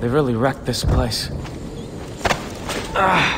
They really wrecked this place. Ah.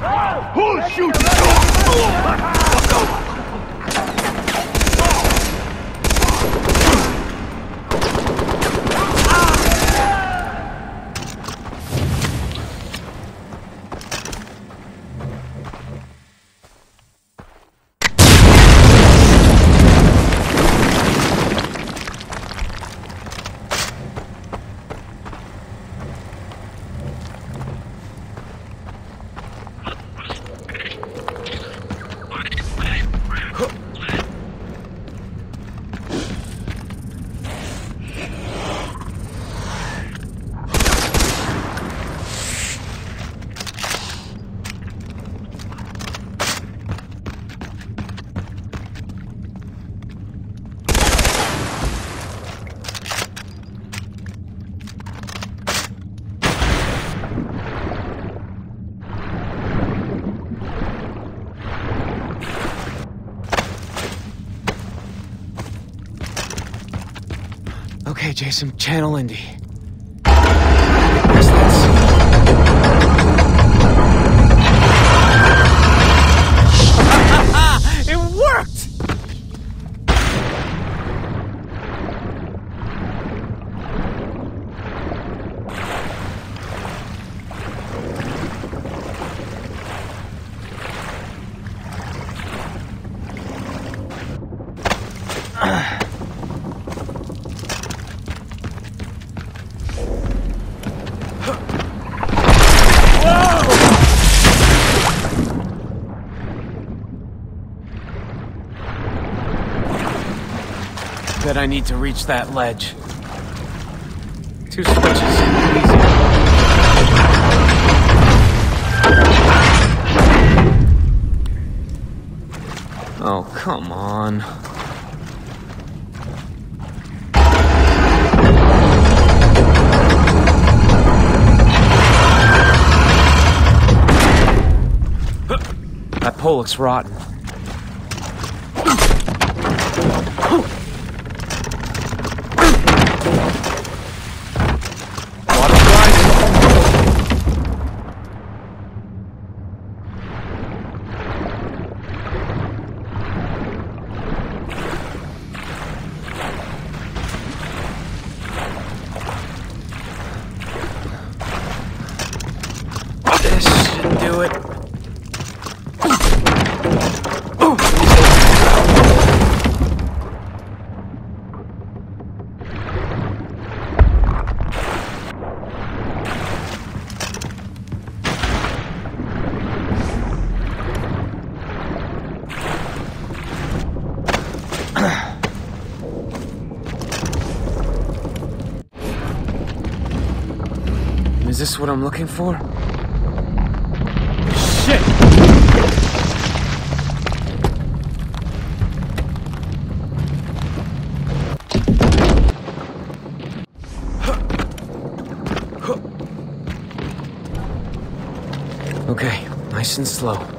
firing it now! Do Okay, Jason, channel Indy. it worked! Bet I need to reach that ledge. Two switches. Easy. Oh, come on. That pole looks rotten. This what I'm looking for? Shit! Okay, nice and slow.